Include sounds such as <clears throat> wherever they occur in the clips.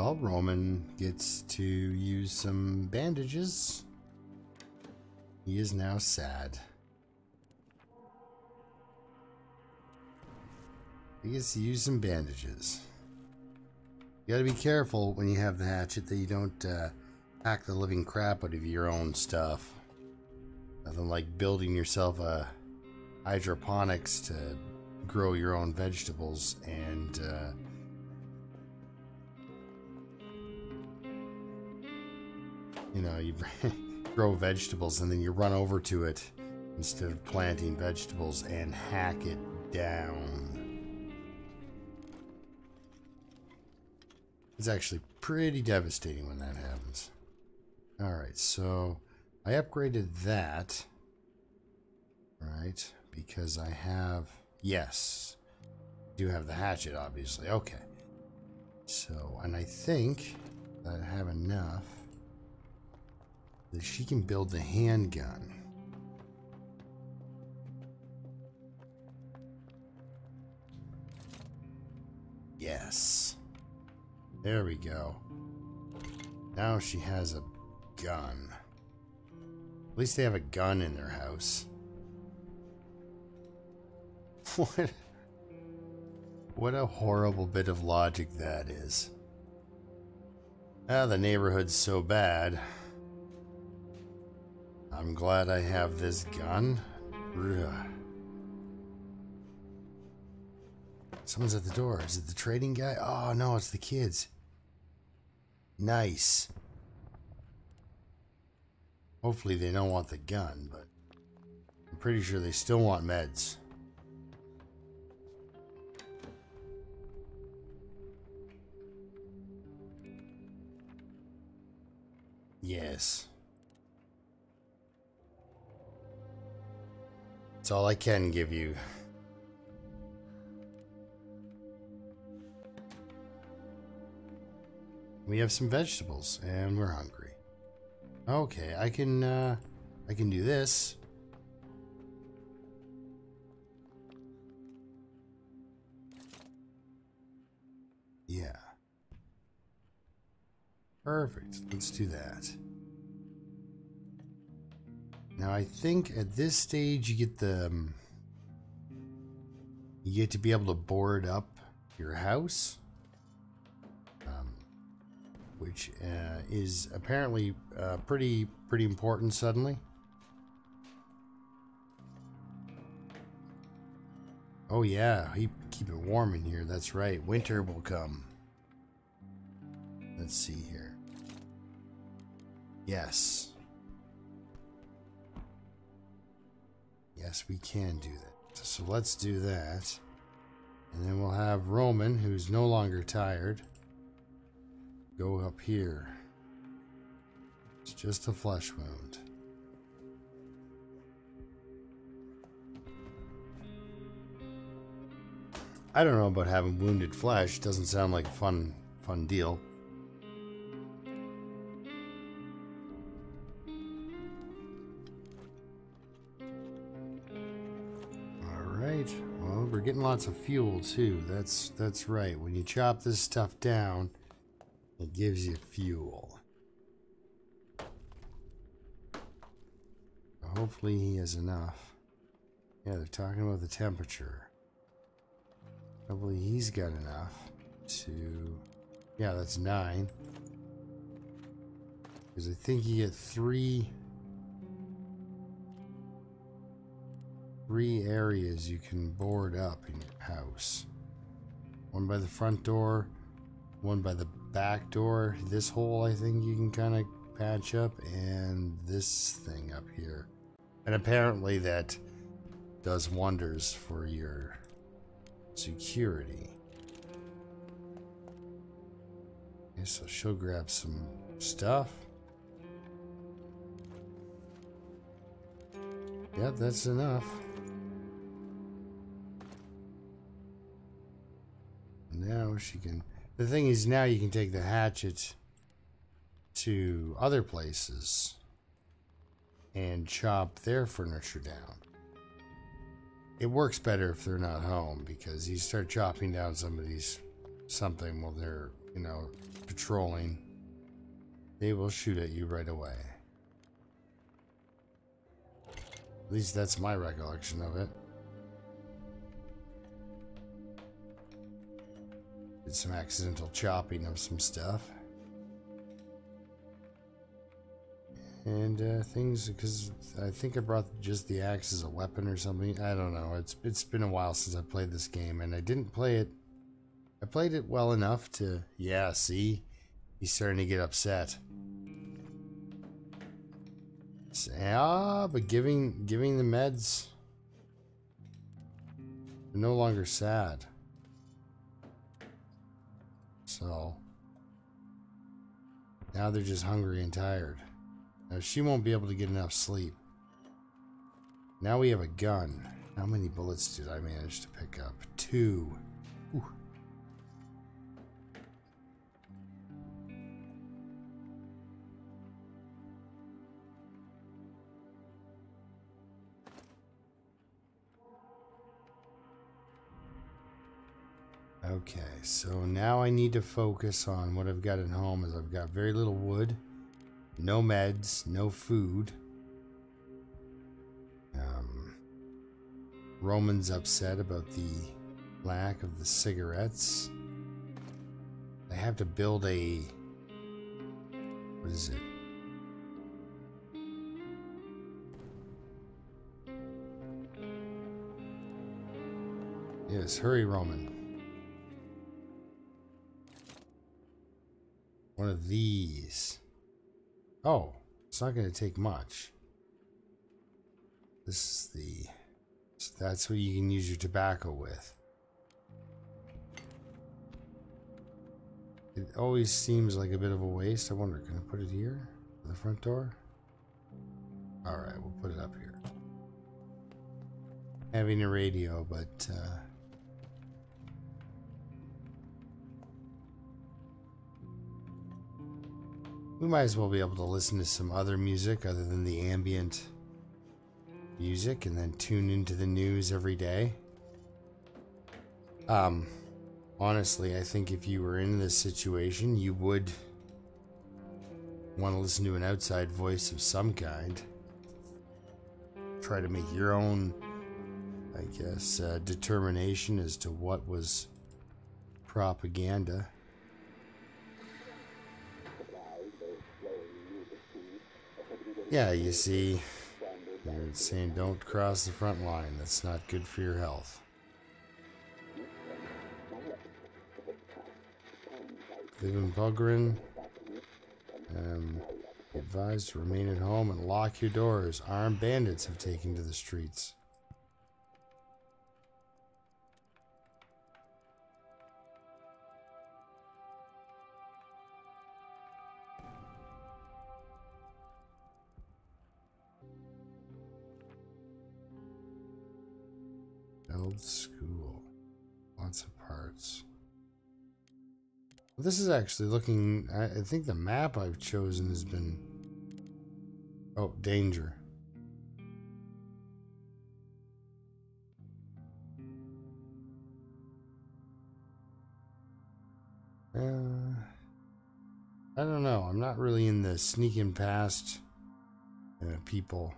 Well, Roman gets to use some bandages. He is now sad. He gets to use some bandages. You gotta be careful when you have the hatchet that you don't uh, hack the living crap out of your own stuff. Nothing like building yourself a hydroponics to grow your own vegetables and uh, you know you <laughs> grow vegetables and then you run over to it instead of planting vegetables and hack it down. It's actually pretty devastating when that happens. All right so i upgraded that right because i have yes do have the hatchet obviously. Okay. So and i think that i have enough that she can build the handgun. Yes. There we go. Now she has a gun. At least they have a gun in their house. <laughs> What? What a horrible bit of logic that is. Ah, the neighborhood's so bad. I'm glad I have this gun. Ugh. Someone's at the door. Is it the trading guy? Oh, no, it's the kids. Nice. Hopefully they don't want the gun, but I'm pretty sure they still want meds. Yes. That's all I can give you. We have some vegetables and we're hungry. Okay, I can uh I can do this. Yeah. Perfect. Let's do that. Now I think at this stage you get the um, you get to be able to board up your house, um, which uh, is apparently uh, pretty pretty important suddenly. Oh yeah, keep keep it warm in here. That's right. Winter will come. Let's see here. Yes. Yes, we can do that. So let's do that. And then we'll have Roman, who's no longer tired, go up here. It's just a flesh wound. I don't know about having wounded flesh. Doesn't sound like a fun, fun deal. Getting lots of fuel too. That's that's right. When you chop this stuff down, it gives you fuel. Hopefully he has enough. Yeah, they're talking about the temperature. Hopefully he's got enough to... Yeah, that's nine. Because I think you get three... three areas you can board up in your house. One by the front door, one by the back door. This hole I think you can kind of patch up, and this thing up here. And apparently that does wonders for your security. Okay, so she'll grab some stuff. Yep, that's enough. Now she can... The thing is, now you can take the hatchet to other places and chop their furniture down. It works better if they're not home because you start chopping down somebody's something while they're you know, patrolling, they will shoot at you right away. At least that's my recollection of it. Did some accidental chopping of some stuff. And uh, things, because I think I brought just the axe as a weapon or something. I don't know. It's it's been a while since I played this game, and I didn't play it. I played it well enough to, yeah. See, he's starting to get upset. Ah, but giving giving the meds no longer sad. So now they're just hungry and tired. Now she won't be able to get enough sleep. Now we have a gun. How many bullets did I manage to pick up? Two. Okay, so now I need to focus on what I've got at home is I've got very little wood, no meds, no food. Um, Roman's upset about the lack of the cigarettes. I have to build a what is it? Yes, hurry, Roman. One of these. Oh, it's not going to take much. This is the... So that's what you can use your tobacco with. It always seems like a bit of a waste. I wonder, can I put it here? The front door? Alright, we'll put it up here. Having a radio, but... Uh, we might as well be able to listen to some other music other than the ambient music and then tune into the news every day. Um, honestly, I think if you were in this situation, you would want to listen to an outside voice of some kind. Try to make your own, I guess, uh, determination as to what was propaganda. Yeah, you see, they're saying don't cross the front line. That's not good for your health. Live in Pogoren. Um, advised to remain at home and lock your doors. Armed bandits have taken to the streets. Build school. Lots of parts. This is actually looking... I, I think the map I've chosen has been... Oh, danger. Uh, I don't know. I'm not really in the sneaking past uh, people.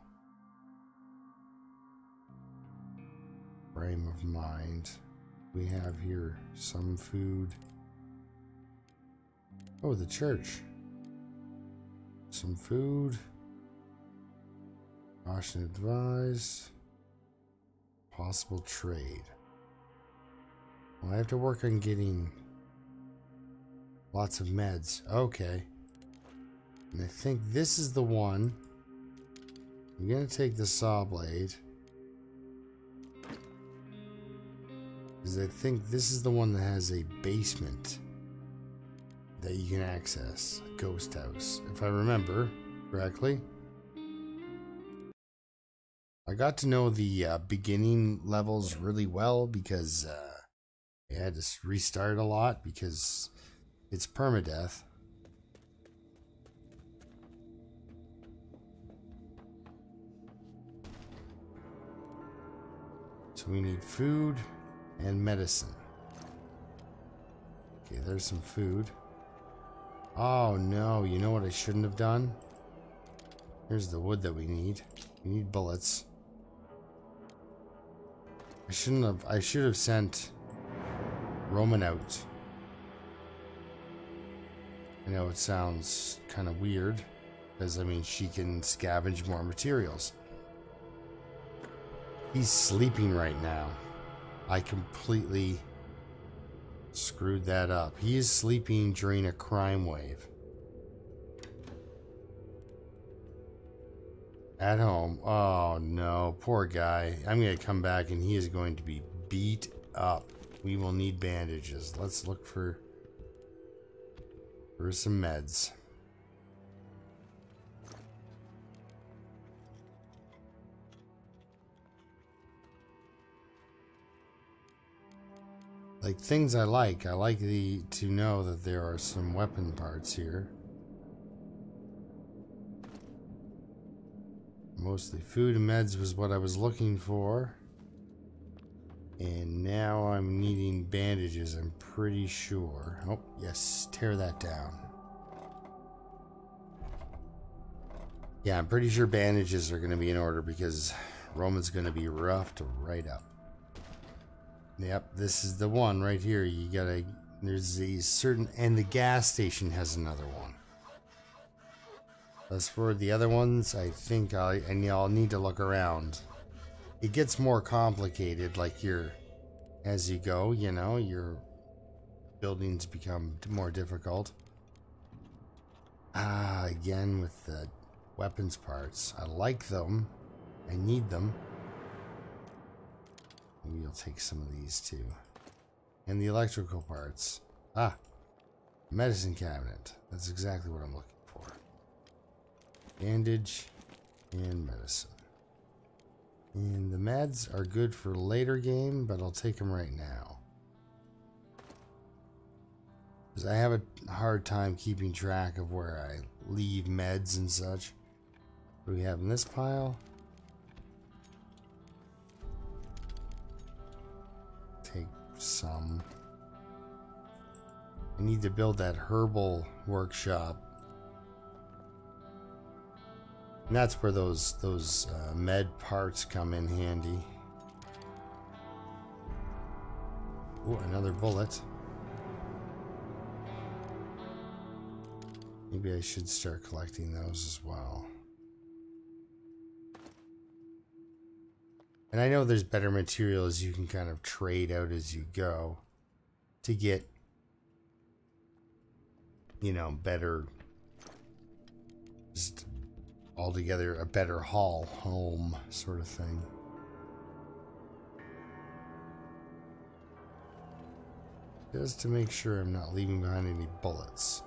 Frame of mind. We have here some food. Oh, the church. Some food. Caution advised. Possible trade. Well, I have to work on getting lots of meds. Okay. And I think this is the one. I'm going to take the saw blade. Because I think this is the one that has a basement that you can access. A ghost house, if I remember correctly. I got to know the uh, beginning levels really well because uh, I had to restart a lot because it's permadeath. So we need food and medicine. Okay, there's some food. Oh no, you know what I shouldn't have done? Here's the wood that we need. We need bullets. I shouldn't have I should have sent Roman out. I know it sounds kind of weird, because I mean she can scavenge more materials. He's sleeping right now. I completely screwed that up. He is sleeping during a crime wave. At home. Oh no, poor guy. I'm going to come back and he is going to be beat up. We will need bandages. Let's look for for some meds. Like things I like. I like the to know that there are some weapon parts here. Mostly food and meds was what I was looking for. And now I'm needing bandages, I'm pretty sure. Oh, yes, tear that down. Yeah, I'm pretty sure bandages are going to be in order because Roman's going to be roughed right up. Yep, this is the one right here. You gotta, there's a certain, and the gas station has another one. As for the other ones, I think I, and y'all need to look around. It gets more complicated like you're as you go you know your buildings become more difficult. Ah again with the weapons parts. I like them. I need them maybe i'll take some of these too and the electrical parts ah medicine cabinet that's exactly what i'm looking for bandage and medicine and the meds are good for later game, but I'll take them right now. Because I have a hard time keeping track of where I leave meds and such. What do we have in this pile? Some. I need to build that herbal workshop and that's where those those uh, med parts come in handy. Oh, another bullet. Maybe I should start collecting those as well. And I know there's better materials you can kind of trade out as you go to get, you know, better just altogether a better haul home sort of thing. Just to make sure I'm not leaving behind any bullets.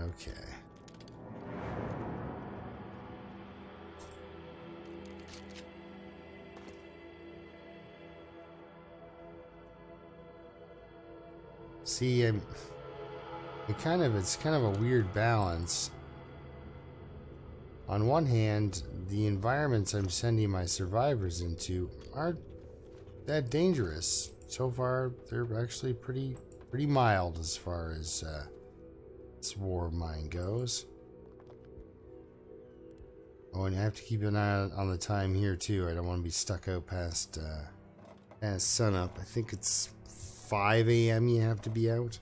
Okay. See, I'm, it kind of it's kind of a weird balance. On one hand, the environments I'm sending my survivors into aren't that dangerous. So far, they're actually pretty pretty mild as far as uh, war of mine goes. Oh, and I have to keep an eye on the time here too. I don't want to be stuck out past uh, past sunup. I think it's 5 a.m. you have to be out?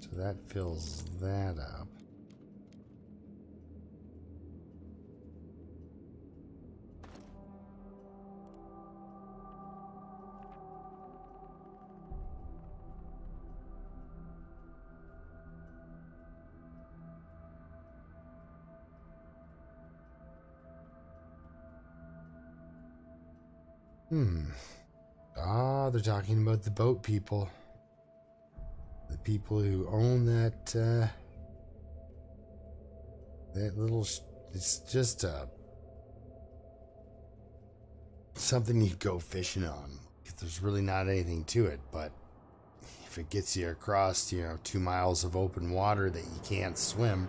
So that fills that up. Hmm. Ah, they're talking about the boat people. The people who own that, uh, that little, it's just, uh, something you go fishing on. there's really not anything to it, but if it gets you across, you know, two miles of open water that you can't swim,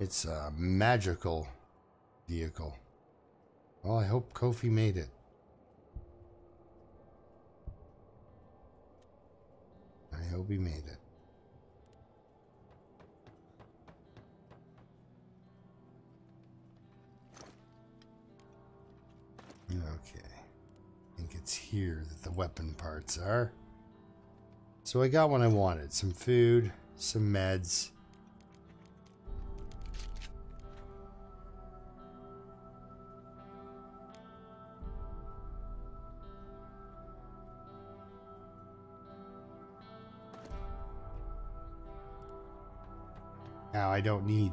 it's a magical vehicle. Well, I hope Kofi made it. I hope he made it. Okay. I think it's here that the weapon parts are. So I got what I wanted. Some food, some meds. I don't need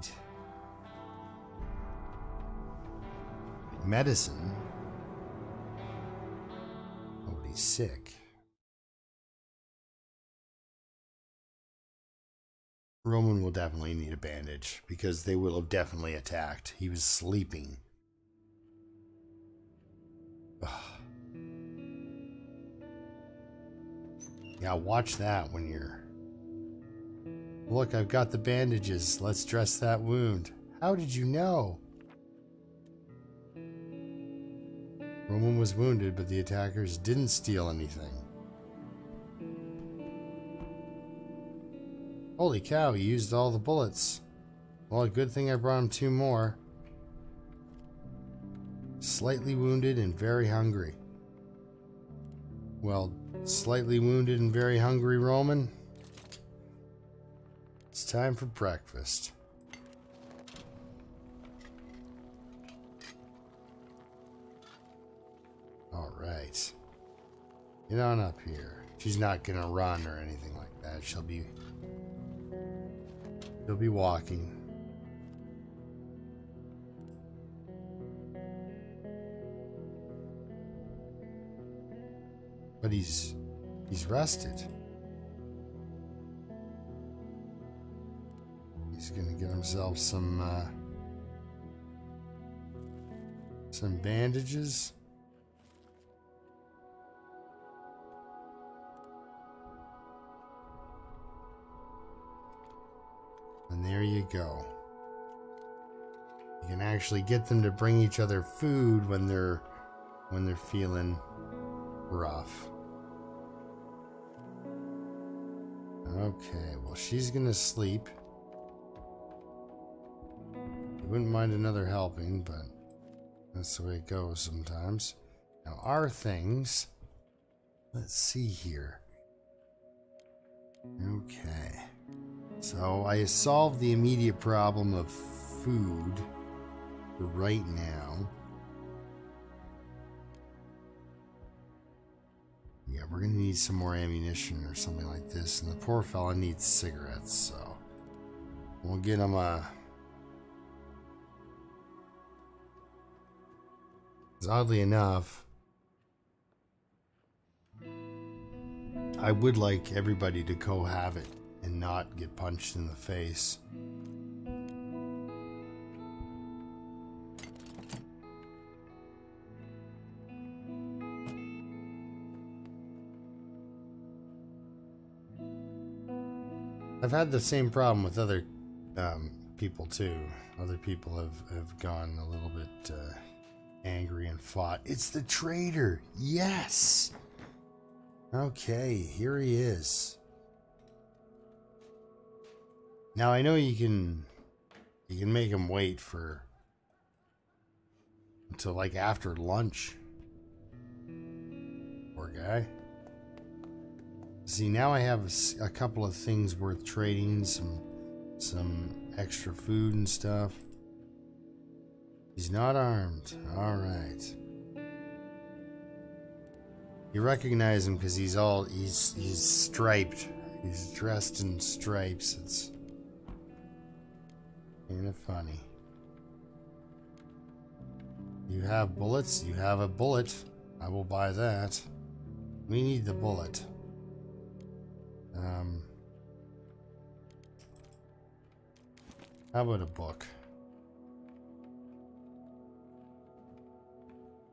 medicine. Oh, Nobody's sick. Roman will definitely need a bandage because they will have definitely attacked. He was sleeping. Ugh. Yeah, watch that when you're. Look, I've got the bandages. Let's dress that wound. How did you know? Roman was wounded, but the attackers didn't steal anything. Holy cow, he used all the bullets. Well, a good thing I brought him two more. Slightly wounded and very hungry. Well, slightly wounded and very hungry Roman. It's time for breakfast. All right. Get on up here. She's not gonna run or anything like that. She'll be She'll be walking. But he's he's rested. He's gonna get himself some uh, some bandages. And there you go. You can actually get them to bring each other food when they're when they're feeling rough. Okay, well she's gonna sleep. Wouldn't mind another helping, but that's the way it goes sometimes. Now our things, let's see here. Okay. So I solved the immediate problem of food for right now. Yeah, we're gonna need some more ammunition or something like this, and the poor fella needs cigarettes, so we'll get him a. Oddly enough, I would like everybody to co-have it and not get punched in the face. I've had the same problem with other um, people too. Other people have, have gone a little bit uh, angry and fought. It's the traitor! Yes! Okay, here he is. Now I know you can you can make him wait for until like after lunch. Poor guy. See, now I have a, a couple of things worth trading, some some extra food and stuff. He's not armed. All right. You recognize him because he's all he's he's striped. He's dressed in stripes. It's Kind of funny. You have bullets? You have a bullet. I will buy that. We need the bullet. Um, how about a book?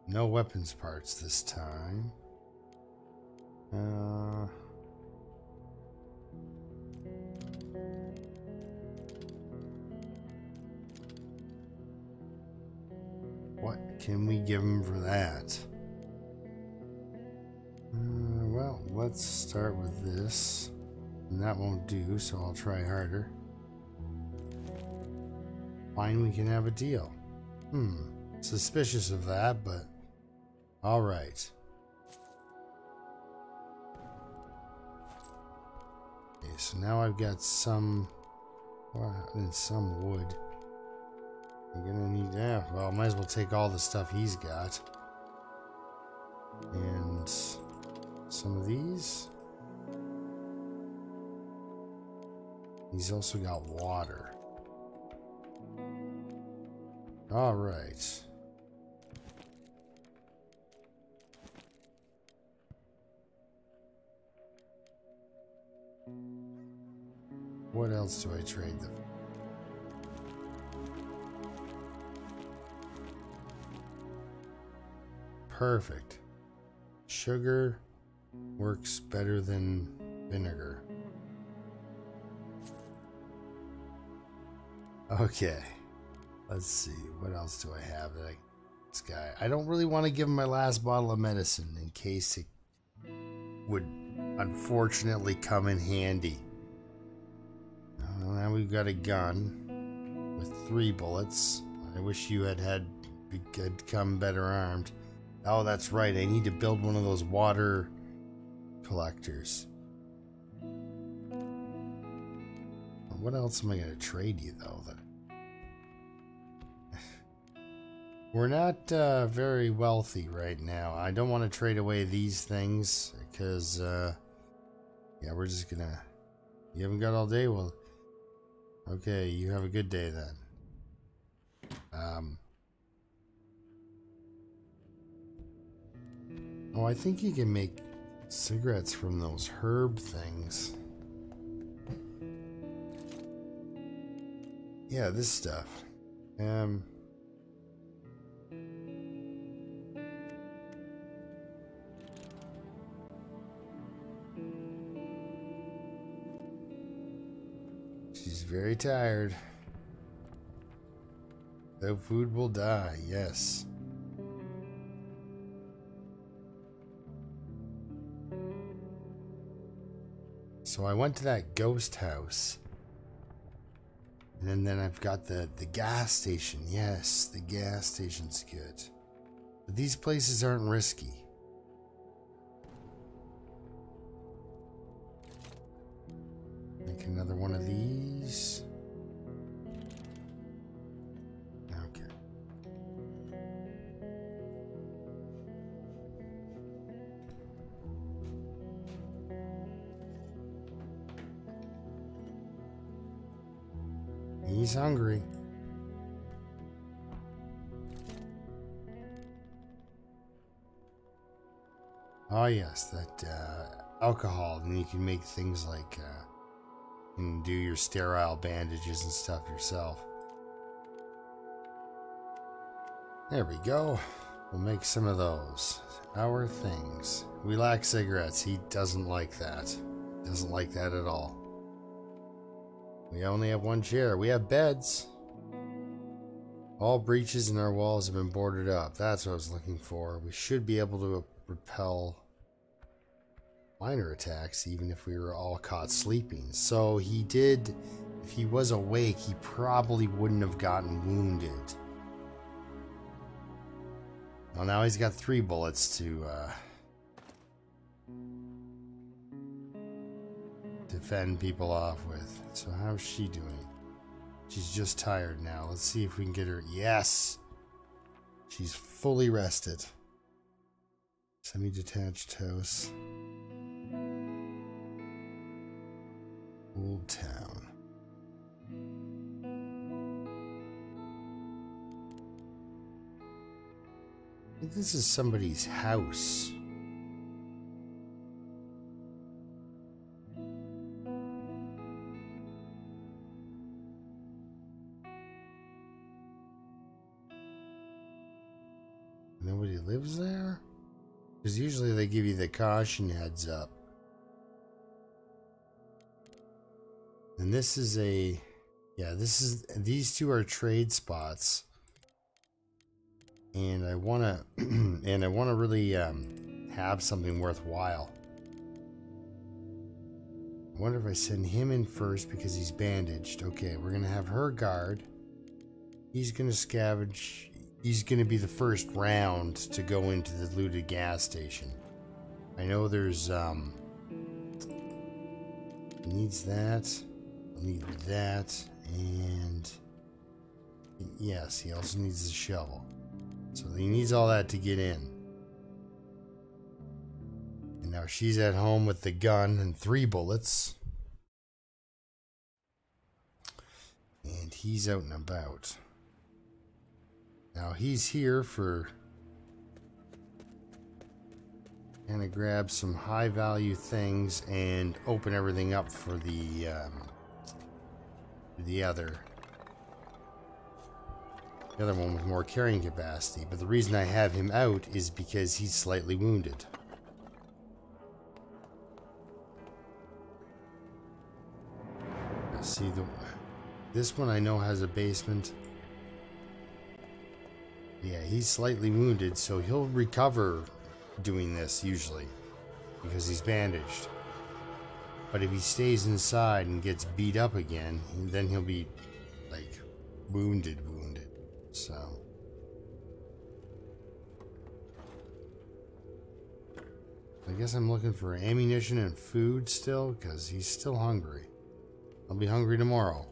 No weapons parts this time. Uh, what can we give him for that? Uh, well, let's start with this. And that won't do, so I'll try harder. Fine, we can have a deal. Hmm, suspicious of that, but alright. Okay, so now I've got some, well, some wood. I'm gonna need, yeah, well, might as well take all the stuff he's got. And some of these. He's also got water. All right. What else do I trade them? Perfect. Sugar works better than vinegar. Okay. Let's see. What else do I have that I, this guy? I don't really want to give him my last bottle of medicine in case it would unfortunately come in handy. Uh, got a gun with three bullets. I wish you had had had come better armed. Oh, that's right. I need to build one of those water collectors. What else am I going to trade you, though? That <laughs> We're not uh, very wealthy right now. I don't want to trade away these things because, uh, yeah, we're just gonna. You haven't got all day? Well, okay, you have a good day then. Um. Oh, I think you can make cigarettes from those herb things. Yeah, this stuff. Um. She's very tired. No food will die, yes. So I went to that ghost house. And then I've got the, the gas station. Yes, the gas station's good. But these places aren't risky. And you can make things like uh, can do your sterile bandages and stuff yourself. There we go. We'll make some of those. Our things. We lack cigarettes. He doesn't like that. Doesn't like that at all. We only have one chair. We have beds. All breaches in our walls have been boarded up. That's what I was looking for. We should be able to repel minor attacks even if we were all caught sleeping. So he did, if he was awake, he probably wouldn't have gotten wounded. Well, now he's got three bullets to uh, defend people off with. So how's she doing? She's just tired now. Let's see if we can get her. Yes! She's fully rested. Semi-detached house. Old town. This is somebody's house. Nobody lives there? Because usually they give you the caution heads up. And this is a, yeah, this is, these two are trade spots. And I want <clears throat> to, and I want to really um, have something worthwhile. I wonder if I send him in first because he's bandaged. Okay, we're going to have her guard. He's going to scavenge. He's going to be the first round to go into the looted gas station. I know there's, um, needs that need that, and yes, he also needs the shovel. So he needs all that to get in. And now she's at home with the gun and three bullets. And he's out and about. Now he's here for kind of grab some high value things and open everything up for the um, the other. The other one with more carrying capacity, but the reason I have him out is because he's slightly wounded. see the this one I know has a basement. Yeah, he's slightly wounded, so he'll recover doing this usually because he's bandaged. But if he stays inside and gets beat up again, then he'll be like wounded, wounded. So. I guess I'm looking for ammunition and food still because he's still hungry. I'll be hungry tomorrow.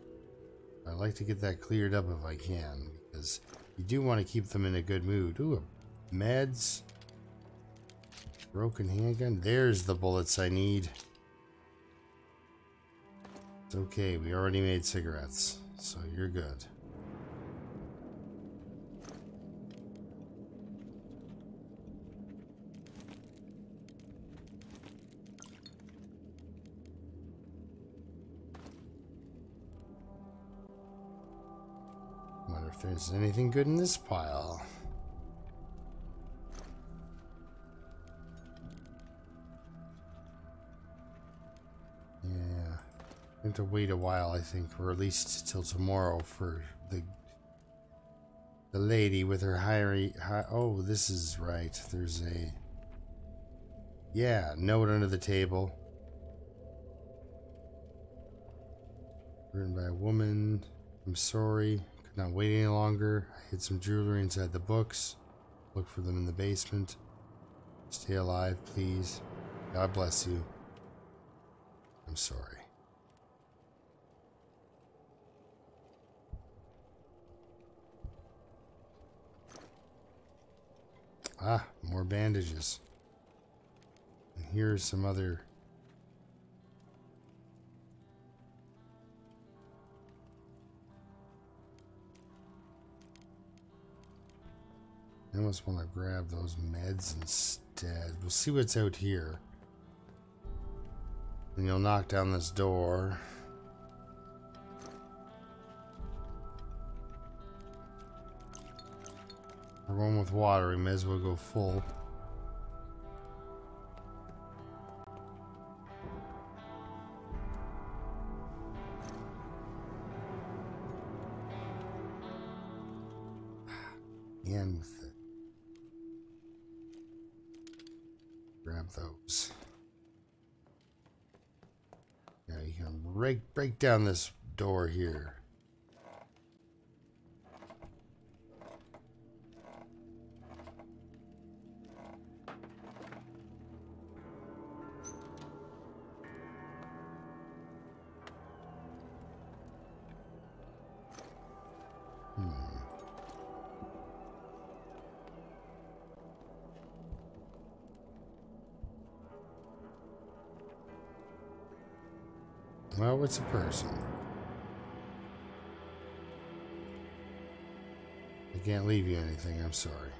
I'd like to get that cleared up if I can because you do want to keep them in a good mood. Ooh, meds. Broken handgun. There's the bullets I need. It's okay, we already made cigarettes, so you're good. Wonder if there's anything good in this pile. Going to wait a while, I think, or at least till tomorrow for the the lady with her high, high oh, this is right. There's a yeah note under the table, written by a woman. I'm sorry, could not wait any longer. I hid some jewelry inside the books. Look for them in the basement. Stay alive, please. God bless you. I'm sorry. Ah, more bandages. And here's some other... I almost want to grab those meds instead. We'll see what's out here. And you'll knock down this door. We're going with water. We may as well go full. <sighs> And with it. Grab those. Now you can break break down this door here. Well, it's a person. I can't leave you anything, I'm sorry.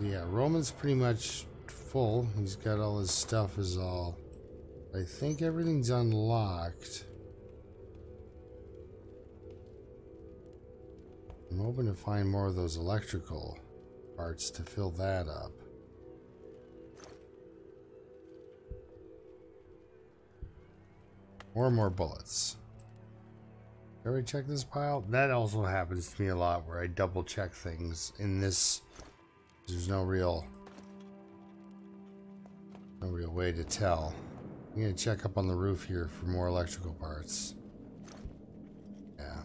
Yeah, Roman's pretty much full. He's got all his stuff is all... I think everything's unlocked. I'm hoping to find more of those electrical parts to fill that up. And more bullets. Ever check this pile? That also happens to me a lot where I double check things in this. There's no real, no real way to tell. I'm gonna check up on the roof here for more electrical parts. Yeah.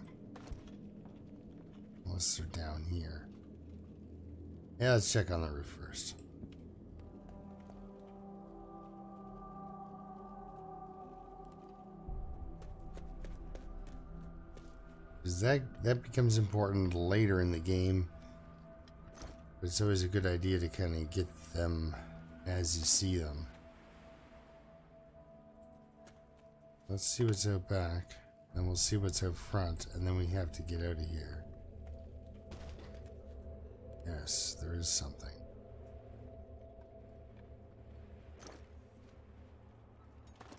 Unless they're down here. Yeah, let's check on the roof first. Because that, that becomes important later in the game. But it's always a good idea to kind of get them as you see them. Let's see what's out back. Then we'll see what's out front. And then we have to get out of here. Yes, there is something.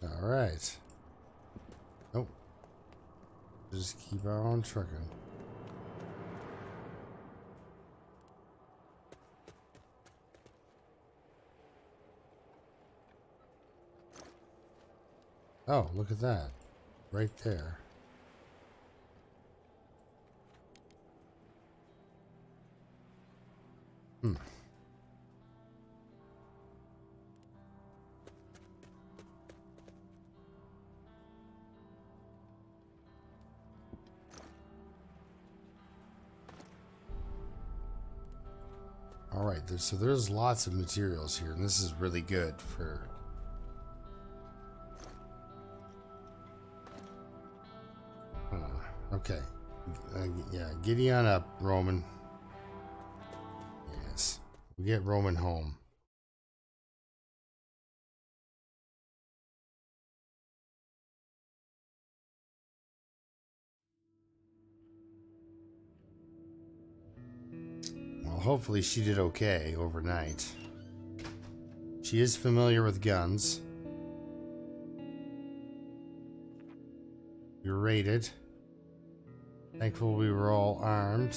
All right. Nope. Just keep on trucking. Oh, look at that. Right there. Hmm. All right, so there's lots of materials here, and this is really good for Okay. Uh, yeah, giddy on up, Roman. We get Roman home. Well, hopefully she did okay overnight. She is familiar with guns. You're rated. Thankful we were all armed.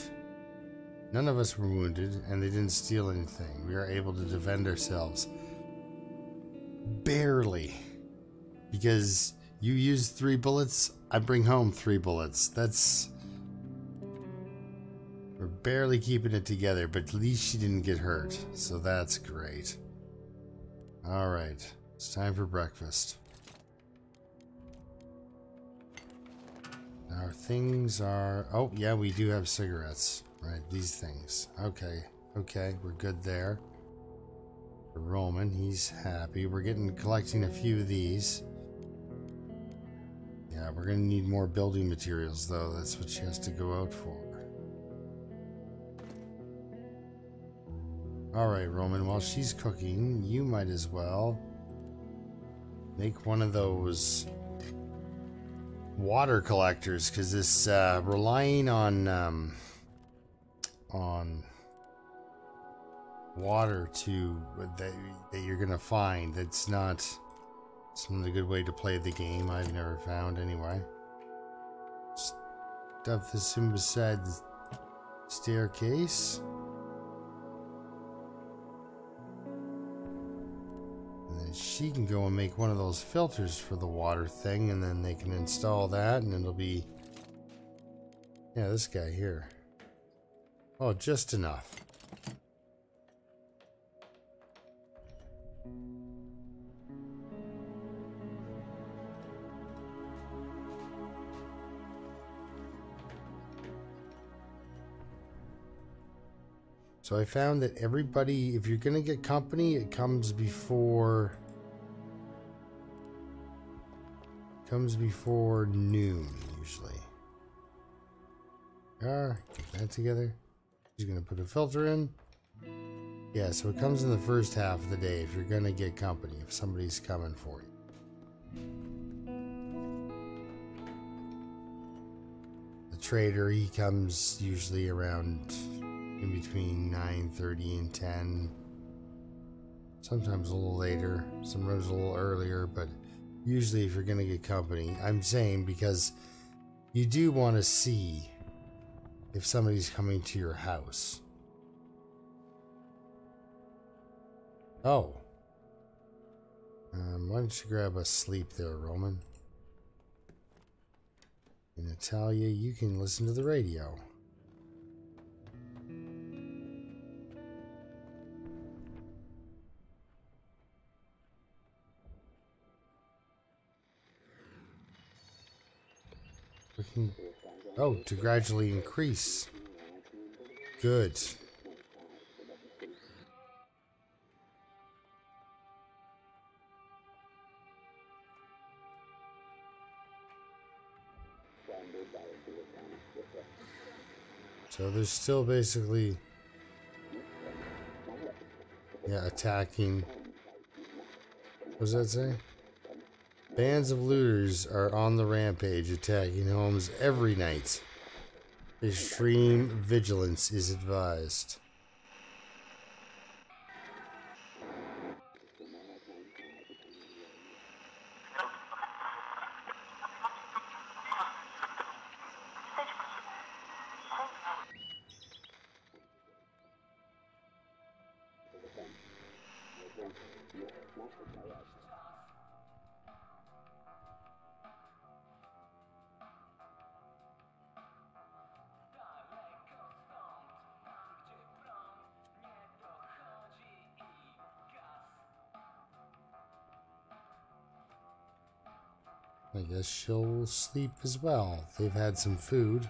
None of us were wounded, and they didn't steal anything. We are able to defend ourselves. Barely. Because you use three bullets, I bring home three bullets. That's. We're barely keeping it together, but at least she didn't get hurt, so that's great. Alright, it's time for breakfast. Our things are... Oh, yeah, we do have cigarettes. Right, these things. Okay, okay, we're good there. Roman, he's happy. We're getting collecting a few of these. Yeah, we're to need more building materials, though. That's what she has to go out for. Alright, Roman, while she's cooking, you might as well make one of those water collectors because this uh, relying on um, on water to that, that you're gonna find. That's not it's not a good way to play the game I've never found anyway. Stuff this in beside the staircase. Then she can go and make one of those filters for the water thing and then they can install that and it'll be yeah this guy here oh just enough So I found that everybody, if you're going to get company, it comes before Comes before noon, usually. Ah, get that together. He's gonna put a filter in. Yeah, so it comes in the first half of the day if you're gonna get company, if somebody's coming for you. The trader, he comes usually around in between 9.30 and 10. Sometimes a little later, sometimes a little earlier, but usually if you're to get company. I'm saying because you do want to see if somebody's coming to your house. Oh. Um, why don't you grab a sleep there, Roman? In Natalia, you can listen to the radio. Oh, to gradually increase. Good. So there's still basically, yeah, attacking. What does that say? Bands of looters are on the rampage, attacking homes every night. Extreme vigilance is advised. I guess she'll sleep as well. They've had some food.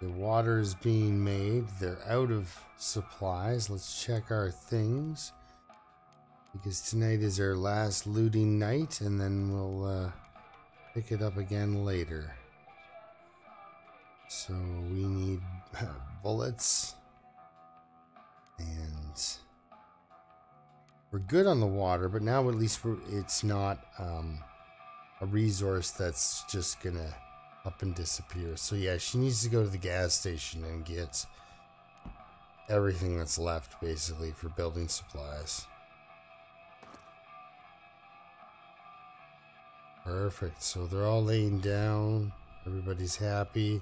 The water is being made. They're out of supplies. Let's check our things. Because tonight is our last looting night, and then we'll uh, pick it up again later. So we need bullets. And we're good on the water, but now at least it's not... Um, a resource that's just gonna up and disappear. So yeah, she needs to go to the gas station and get everything that's left basically for building supplies. Perfect. So they're all laying down. Everybody's happy.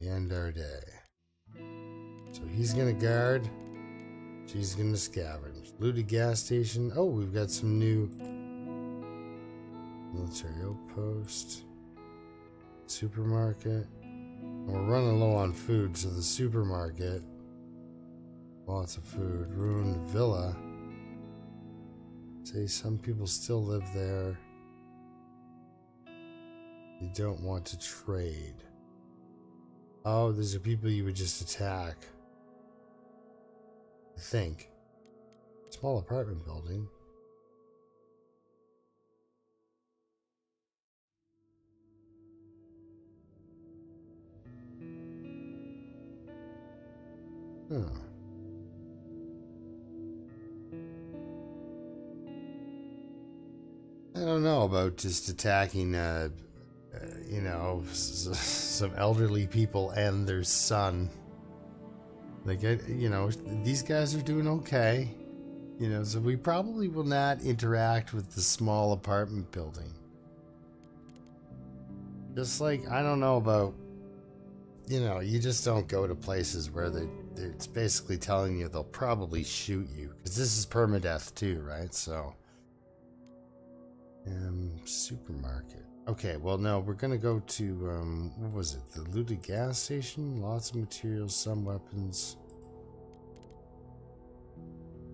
End our day. So he's gonna guard. She's gonna scavenge. Looted gas station. Oh, we've got some new military outpost. Supermarket. we're running low on food, so the supermarket. Lots of food. Ruined villa. Say some people still live there. You don't want to trade. Oh, these are people you would just attack. I think. Small apartment building. Huh. I don't know about just attacking, uh, uh you know, some elderly people and their son. Like, you know, these guys are doing okay. You know, so we probably will not interact with the small apartment building. Just like, I don't know about, you know, you just don't go to places where they, it's basically telling you they'll probably shoot you. Because this is permadeath too, right? So, um, supermarket. Okay, well, no, we're gonna go to, um, what was it? The looted gas station? Lots of materials, some weapons.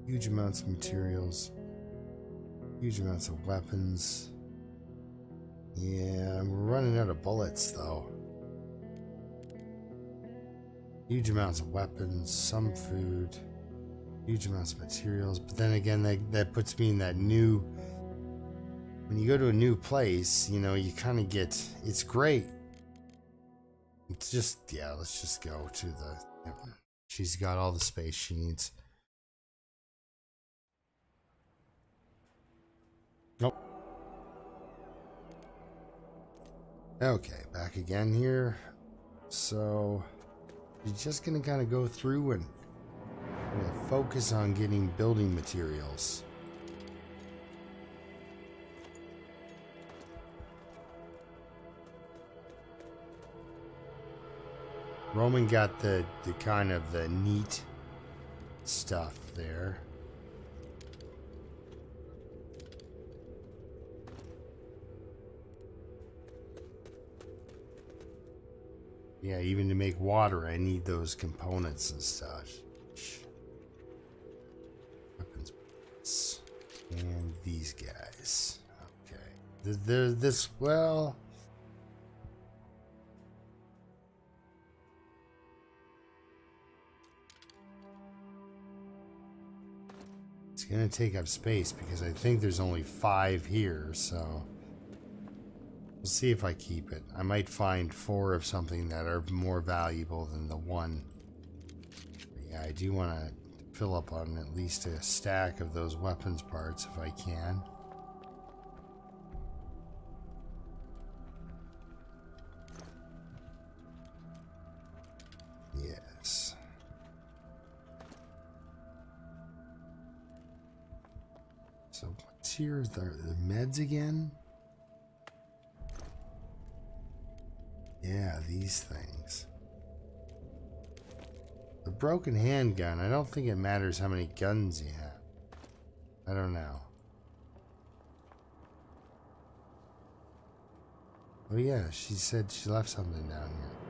Huge amounts of materials. Huge amounts of weapons. Yeah, we're running out of bullets, though. Huge amounts of weapons, some food, huge amounts of materials. But then again, that, that puts me in that new when you go to a new place, you know, you kind of get, it's great. It's just, yeah, let's just go to the, she's got all the space she needs. Okay, back again here. So, you're just gonna kind of go through and focus on getting building materials. Roman got the, the kind of the neat stuff there. Yeah, even to make water, I need those components and such. Weapons. And these guys. Okay. There's this, well... It's to take up space because I think there's only five here, so... We'll see if I keep it. I might find four of something that are more valuable than the one. But yeah, I do want to fill up on at least a stack of those weapons parts if I can. Yes. So what's here? The, the meds again? Yeah, these things. The broken handgun, I don't think it matters how many guns you have. I don't know. Oh yeah, she said she left something down here.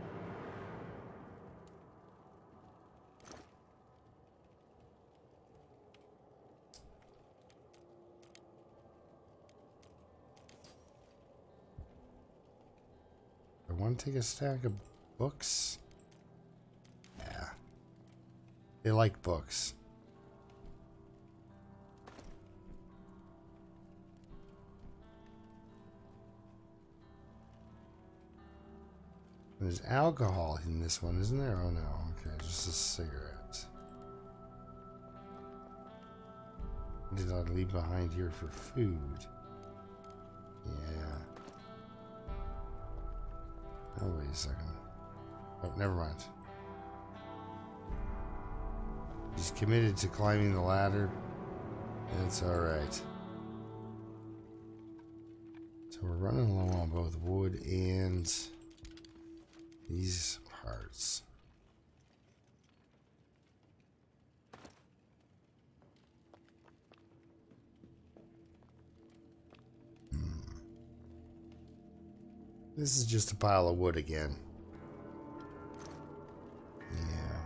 To take a stack of books. Yeah. They like books. There's alcohol in this one, isn't there? Oh no, okay, just a cigarette. Did I leave behind here for food? Yeah. Oh, wait a second. Oh, never mind. He's committed to climbing the ladder. It's alright. So we're running low on both wood and these parts. This is just a pile of wood again. Yeah.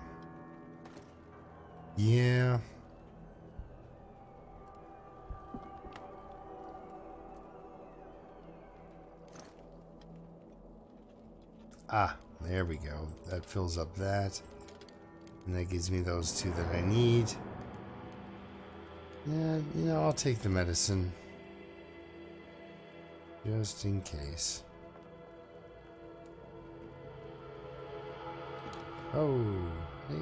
Yeah. Ah, there we go. That fills up that. And that gives me those two that I need. Yeah, you know, I'll take the medicine. Just in case. Oh, hey.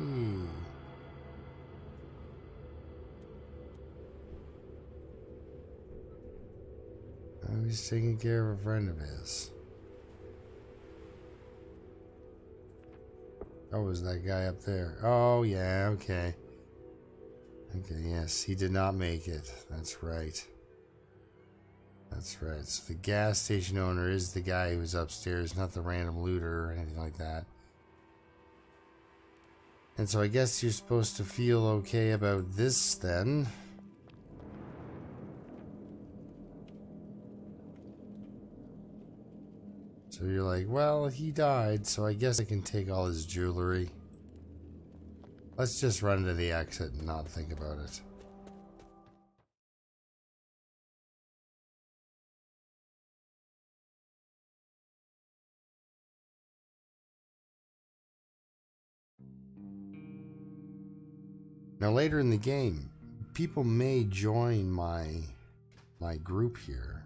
Oh, he's taking care of a friend of his. Oh, was that guy up there? Oh, yeah, okay. Okay, yes, he did not make it. That's right. That's right. So the gas station owner is the guy who was upstairs, not the random looter or anything like that. And so I guess you're supposed to feel okay about this then. So you're like, well, he died, so I guess I can take all his jewelry. Let's just run to the exit and not think about it. Now later in the game, people may join my my group here.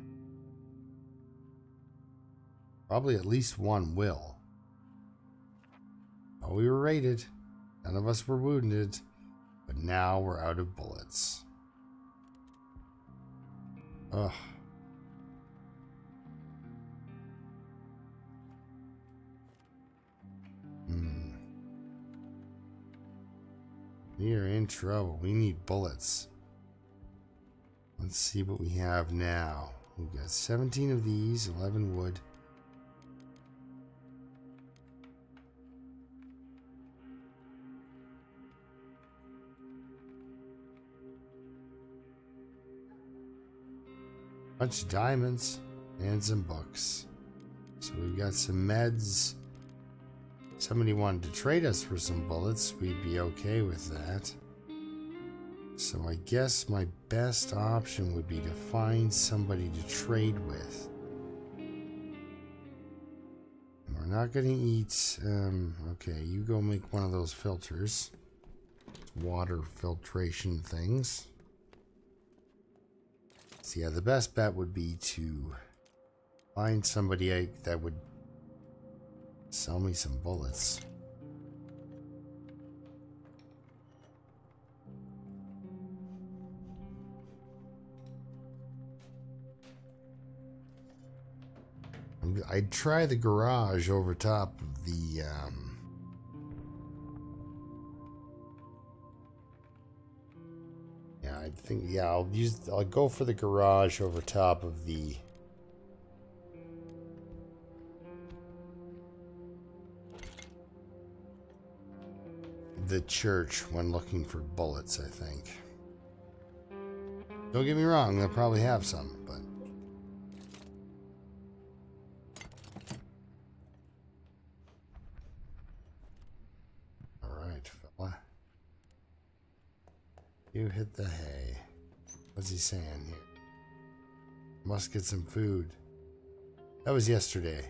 Probably at least one will. Oh, we were raided. None of us were wounded. But now we're out of bullets. Ugh. We are in trouble. We need bullets. Let's see what we have now. We've got 17 of these, 11 wood. bunch of diamonds and some books. So we've got some meds. Somebody wanted to trade us for some bullets, we'd be okay with that. So I guess my best option would be to find somebody to trade with. We're not going to eat... Um, okay, you go make one of those filters. Water filtration things. So yeah, the best bet would be to find somebody that would sell me some bullets. I'd try the garage over top of the um, yeah I think yeah I'll use I'll go for the garage over top of the the church when looking for bullets I think don't get me wrong they'll probably have some but Alright, fella. You hit the hay. What's he saying here? Must get some food. That was yesterday.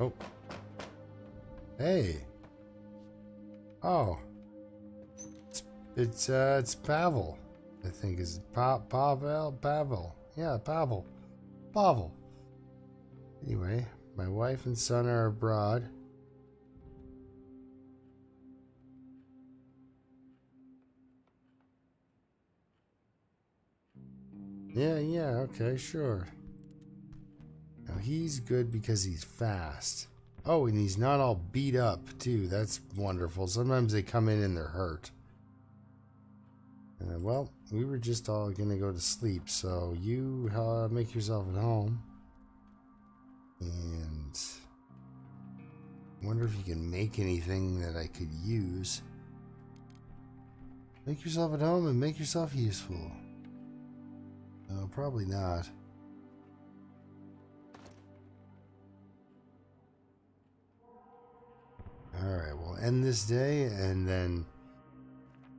Oh. Hey. Oh. It's it's uh it's Pavel. I think is pa Pavel Pavel. Yeah, Pavel. Pavel. Anyway, my wife and son are abroad. Yeah, yeah, okay, sure. He's good because he's fast. Oh, and he's not all beat up, too. That's wonderful. Sometimes they come in and they're hurt. Uh, well, we were just all going to go to sleep, so you uh, make yourself at home. And wonder if you can make anything that I could use. Make yourself at home and make yourself useful. No, probably not. Alright, we'll end this day and then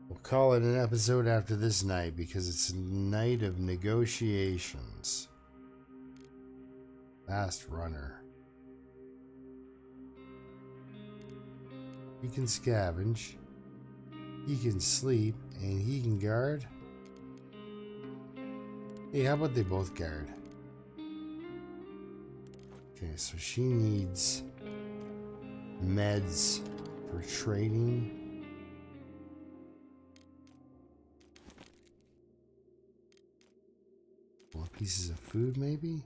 we'll call it an episode after this night because it's a night of negotiations. Fast runner. He can scavenge. He can sleep. And he can guard. Hey, how about they both guard? Okay, so she needs meds for trading. More pieces of food, maybe?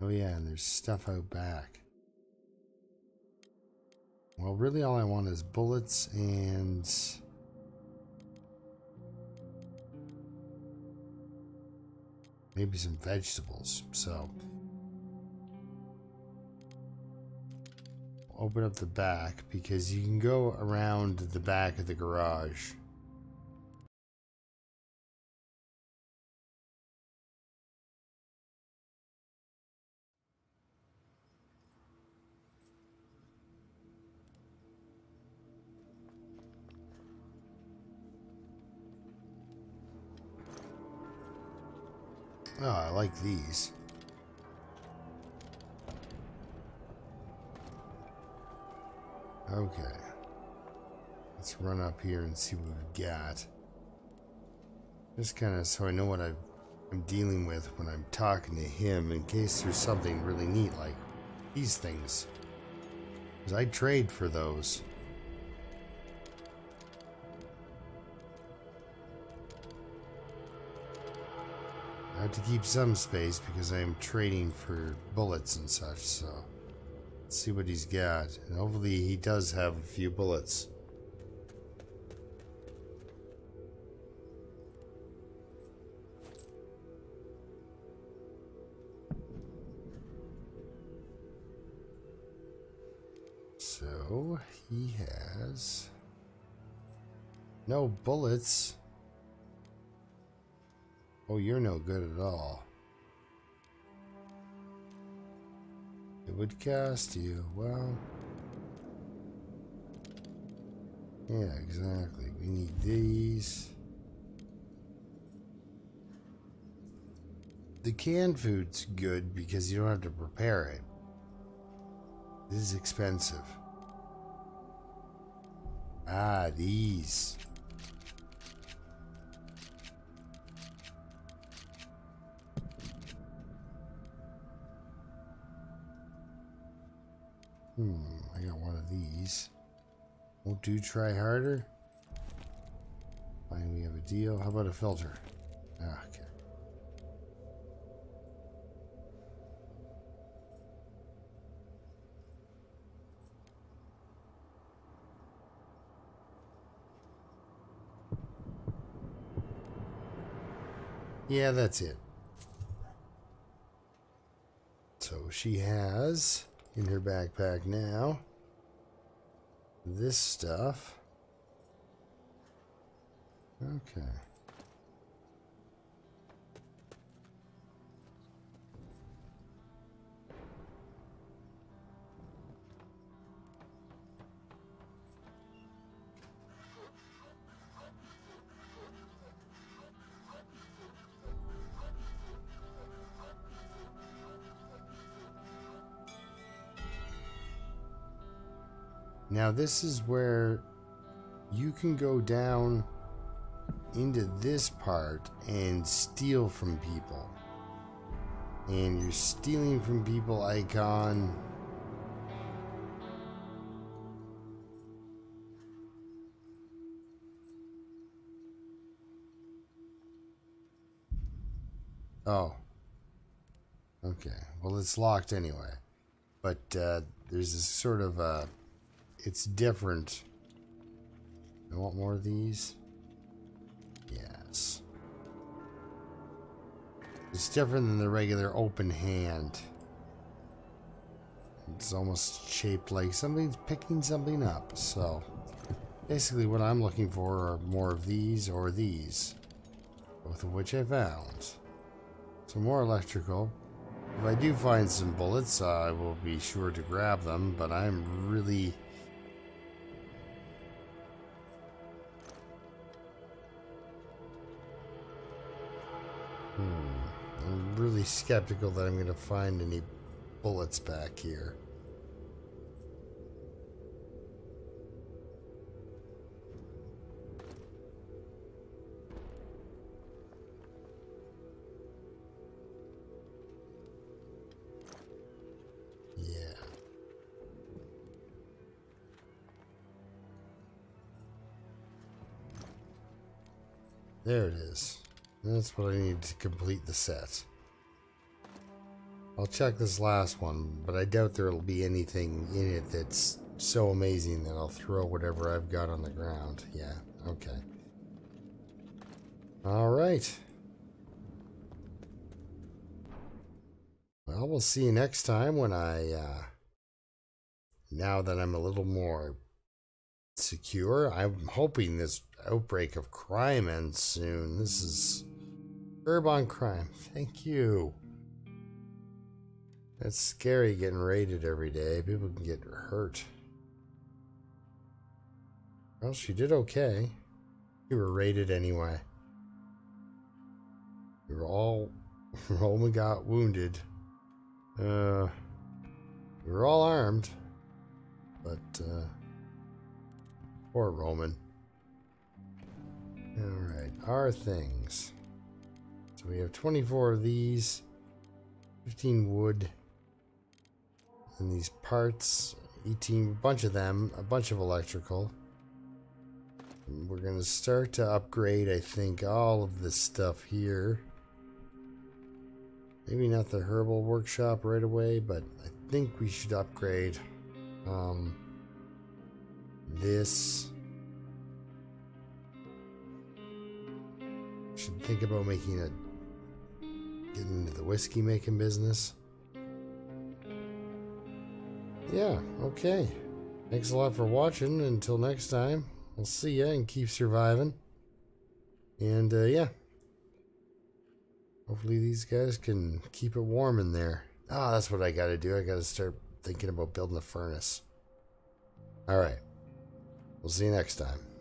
Oh yeah, and there's stuff out back. Well, really all I want is bullets and... Maybe some vegetables, so... Open up the back, because you can go around the back of the garage. Oh, I like these. Okay. Let's run up here and see what we've got. Just kind of so I know what i am dealing with when I'm talking to him in case there's something really neat like these things. Because I trade for those. I have to keep some space because I am trading for bullets and such, so let's see what he's got. And hopefully he does have a few bullets. So he has no bullets. Oh, you're no good at all. Would cast you. Well, yeah, exactly. We need these. The canned food's good because you don't have to prepare it. This is expensive. Ah, these. Hmm, I got one of these. Won't do try harder. Fine, we have a deal. How about a filter? Ah, okay. Yeah, that's it. So she has in her backpack now this stuff. Okay. Now this is where you can go down into this part and steal from people. And you're stealing from people icon. Oh. Okay. Well, it's locked anyway. But uh, there's this sort of uh, it's different. I want more of these. Yes. It's different than the regular open hand. It's almost shaped like something's picking something up. So, basically what I'm looking for are more of these or these. Both of which I found. So more electrical. If I do find some bullets, I will be sure to grab them, but I'm really Hmm. I'm really skeptical that I'm going to find any bullets back here. There it is. That's what I need to complete the set. I'll check this last one, but I doubt there'll be anything in it that's so amazing that I'll throw whatever I've got on the ground. Yeah, okay. Alright. Well, we'll see you next time when I, uh, now that I'm a little more secure, I'm hoping this outbreak of crime ends soon. This is Curb on crime. Thank you. That's scary getting raided every day. People can get hurt. Well, she did okay. You were raided anyway. We were all <laughs> Roman got wounded. Uh we were all armed. But uh poor Roman. Alright, our things. So we have 24 of these, 15 wood, and these parts, 18, a bunch of them, a bunch of electrical. And we're going to start to upgrade, I think, all of this stuff here. Maybe not the herbal workshop right away, but I think we should upgrade um, this. Should think about making a getting into the whiskey making business. Yeah, okay. Thanks a lot for watching. Until next time, I'll see ya and keep surviving. And uh, yeah. Hopefully these guys can keep it warm in there. Ah, oh, that's what I gotta do. I gotta start thinking about building a furnace. Alright. We'll see you next time.